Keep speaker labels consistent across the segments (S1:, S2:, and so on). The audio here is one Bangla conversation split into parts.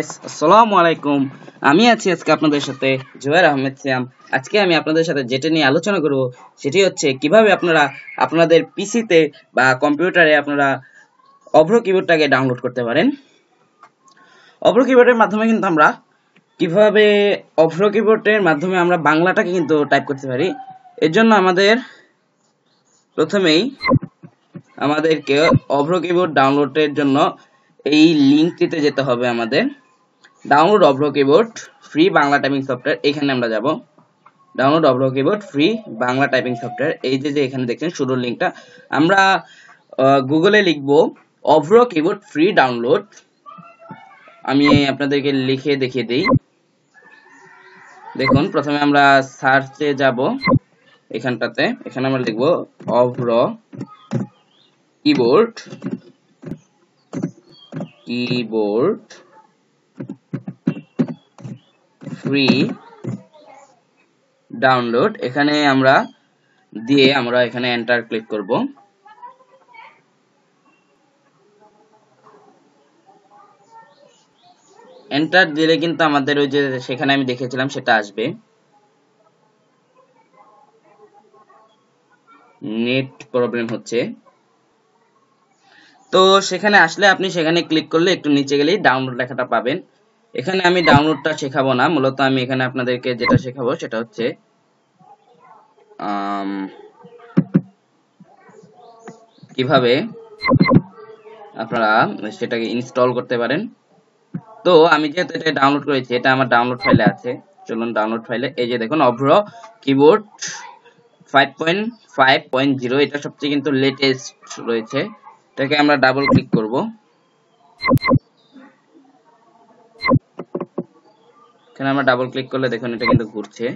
S1: আসসালামু আলাইকুম। আমি আছি আজকে আপনাদের সাথে জোয়ের আহমেদ সিয়াম আজকে আমি আপনাদের সাথে যেটা নিয়ে আলোচনা করব, সেটি হচ্ছে কীভাবে আপনারা আপনাদের পিসিতে বা কম্পিউটারে আপনারা অভ্র কিবোর্ডটাকে ডাউনলোড করতে পারেন। অভ্র কিবোর্ডের মাধ্যমে কিন্তু আমরা কীভাবে অভ্র কিবোর্ডের মাধ্যমে আমরা বাংলাটাকে কিন্তু টাইপ করতে পারি, এর জন্য আমাদের প্রথমেই আমাদেরকে অভ্র কিবোর্ড ডাউনলোডের জন্য এই লিঙ্কটিতে যেতে হবে আমাদের। Download Avro keyboard free Bangla typing software এখানে আমরা যাব। Download Avro keyboard free Bangla typing software এই যে যে এখানে দেখছেন শুরুর লিঙ্কটা আমরা গুগলে লিখব অভ্র কিবোর্ড ফ্রি ডাউনলোড আমি আপনাদেরকে লিখে দেখিয়ে দিই। দেখুন, প্রথমে আমরা সার্চে যাব এখানটাতে। এখানে আমরা লিখব Avro keyboard keyboard free download এখানে আমরা দিয়ে আমরা এখানে এন্টার ক্লিক করব। এন্টার দিলে কিন্তু আমাদের ওই যে সেখানে আমি দেখেছিলাম সেটা আসবে। নেট প্রবলেম হচ্ছে। তো সেখানে আসলে আপনি সেখানে ক্লিক করলে একটু নিচে গেলেই ডাউনলোড লেখাটা পাবেন। এখানে আমি ডাউনলোডটা শেখাবো না, মূলত আমি এখানে আপনাদেরকে যেটা শেখাবো সেটা হচ্ছে কীভাবে আপনারা সেটাকে ইনস্টল করতে পারেন। তো আমি যেহেতু এটা ডাউনলোড করেছি, এটা আমার ডাউনলোড ফাইলে আছে। চলুন ডাউনলোড ফাইলে এই যে দেখুন, Avro keyboard five point five point zero এটা সবচেয়ে কিন্তু লেটেস্ট রয়েছে। এটাকে আমরা ডাবল ক্লিক করব। এখানে আমরা ডাবল ক্লিক করলে দেখুন এটা কিন্তু ঘুরছে।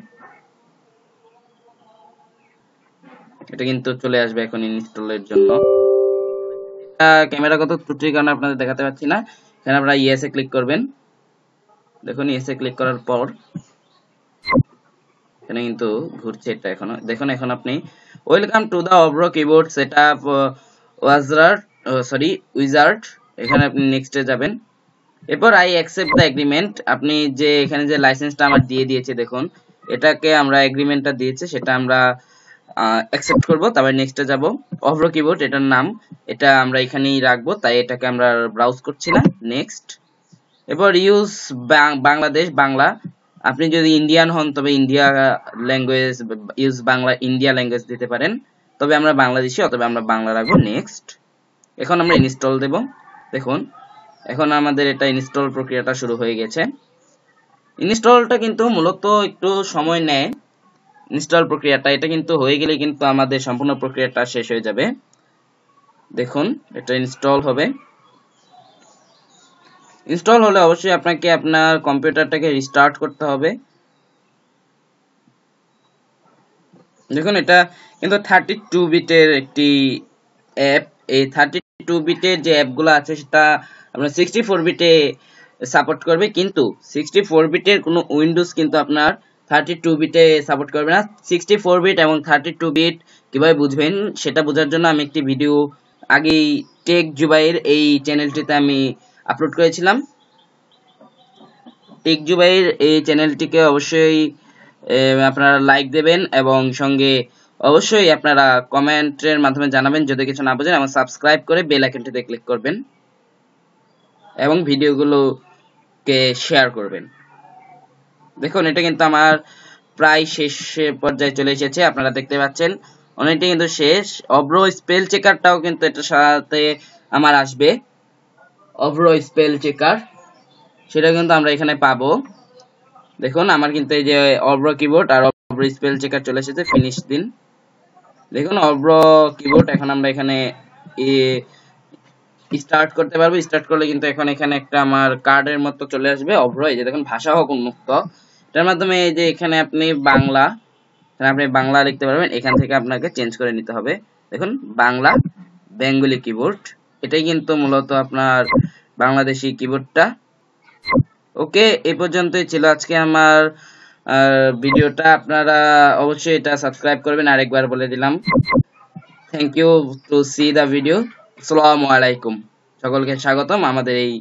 S1: এটা কিন্তু চলে আসবে এখন ইনস্টলের জন্য। ক্যামেরাগত ত্রুটির কারণে আপনাদের দেখাতে পাচ্ছি না। এখানে আপনারা ইএসএ ক্লিক করবেন। দেখুন ইএসএ ক্লিক করার পর এখানে কিন্তু ঘুরছে এটা এখন। দেখুন এখন আপনি welcome to the Avro keyboard setup wizard sorry wizard এখানে আপনি নেক্সটে যাবেন। এরপর আই অ্যাকসেপ্ট দ্য এগ্রিমেন্ট আপনি যে এখানে যে লাইসেন্সটা আমার দিয়ে দিয়েছে, দেখুন, এটাকে আমরা এগ্রিমেন্টটা দিয়েছে, সেটা আমরা অ্যাকসেপ্ট করব। তারপর নেক্সটে যাব। অভ্র কিবোর্ড এটার নাম, এটা আমরা এখানেই রাখব। তাই এটাকে আমরা ব্রাউজ করছি না। নেক্সট এরপর ইউজ বাংলাদেশ, বাংলা। আপনি যদি ইন্ডিয়ান হন, তবে India language use Bangla India language দিতে পারেন। তবে আমরা বাংলাদেশি অথবা আমরা বাংলা রাখব। নেক্সট এখন আমরা ইনস্টল দেব। দেখুন এখন আমাদের এটা ইনস্টল প্রক্রিয়াটা শুরু হয়ে গেছে। ইনস্টলটা কিন্তু মূলত একটু সময় নেয়। ইনস্টল প্রক্রিয়াটা, এটা কিন্তু হয়ে গেলে কিন্তু আমাদের সম্পূর্ণ প্রক্রিয়াটা শেষ হয়ে যাবে। দেখুন, এটা ইনস্টল হবে। ইনস্টল হলে অবশ্যই আপনাকে আপনার কম্পিউটারটাকে রিস্টার্ট করতে হবে। দেখুন, এটা কিন্তু থার্টি টু বিটের একটি অ্যাপ এই থার্টি টু বিটের যে অ্যাপগুলো আছে, সেটা আপনার সিক্সটি ফোর বিটে সাপোর্ট করবে। কিন্তু সিক্সটি ফোর বিটের কোনো উইন্ডোজ কিন্তু আপনার থার্টি টু বিটে সাপোর্ট করবে না। সিক্সটি ফোর বিট এবং থার্টি টু বিট কীভাবে বুঝবেন, সেটা বোঝার জন্য আমি একটি ভিডিও আগেই টেক জুবাইয়ের এই চ্যানেলটিতে আমি আপলোড করেছিলাম। টেক জুবাইয়ের এই চ্যানেলটিকে অবশ্যই আপনারা লাইক দেবেন এবং সঙ্গে অবশ্যই আপনারা কমেন্টের মাধ্যমে জানাবেন। যদি কিছু না বোঝেন এবং সাবস্ক্রাইব করে বেল আইকনটিতে ক্লিক করবেন এবং ভিডিওগুলোকে শেয়ার করবেন। দেখুন, এটা কিন্তু আমার প্রায় শেষ পর্যায়ে চলে এসেছে, আপনারা দেখতে পাচ্ছেন। অনেকটা কিন্তু শেষ। অব্র স্পেল চেকারটাও কিন্তু এটার সাথে আমার আসবে। অব্র স্পেল চেকার সেটা কিন্তু আমরা এখানে পাবো। দেখুন, আমার কিন্তু এই যে অব্র কিবোর্ড আর অব্র স্পেল চেকার চলে এসেছে ফিনিশ দিন। দেখুন অব্র কিবোর্ড এখন আমরা এখানে স্টার্ট করতে পারব। স্টার্ট করলে কিন্তু এখন এখানে একটা আমার কার্ডের মতো চলে আসবে। অভ্র এই যে দেখুন, ভাষা হোক উন্মুক্ত এটার মাধ্যমে এই যে এখানে আপনি বাংলা আপনি বাংলা লিখতে পারবেন। এখান থেকে আপনাকে চেঞ্জ করে নিতে হবে। দেখুন, বাংলা বেঙ্গলি কিবোর্ড এটাই কিন্তু মূলত আপনার বাংলাদেশি কিবোর্ডটা ওকে এই পর্যন্তই ছিল আজকে আমার ভিডিওটা আপনারা অবশ্যই এটা সাবস্ক্রাইব করবেন। আরেকবার বলে দিলাম। Thank you to see the video আসসালামু আলাইকুম সকলকে স্বাগতম। আমাদের এই